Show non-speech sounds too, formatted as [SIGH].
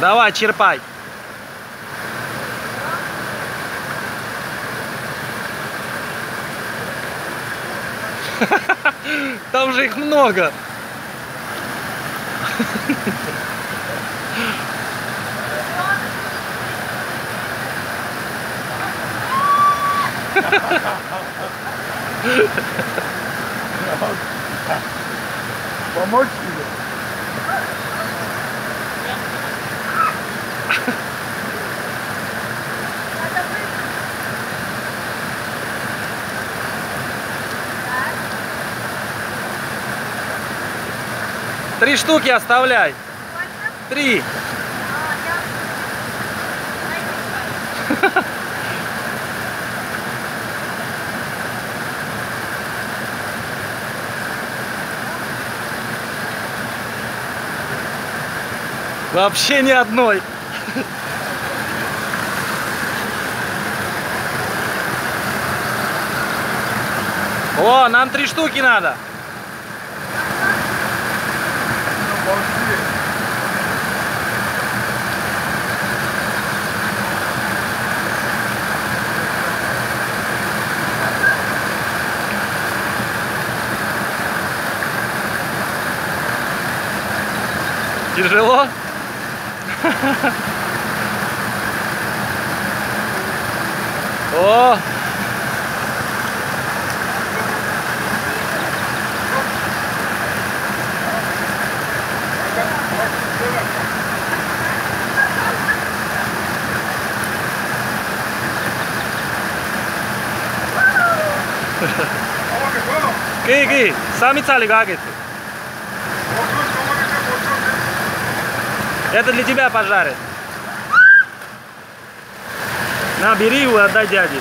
Давай, черпай. [LAUGHS] Там же их много. Помочь Три штуки оставляй. Три. Вообще ни одной. О, нам три штуки надо. Тяжело? [LAUGHS] О! Ки, ки, самица ли как это? Для тебя пожарит. На, бери его отдай дяде.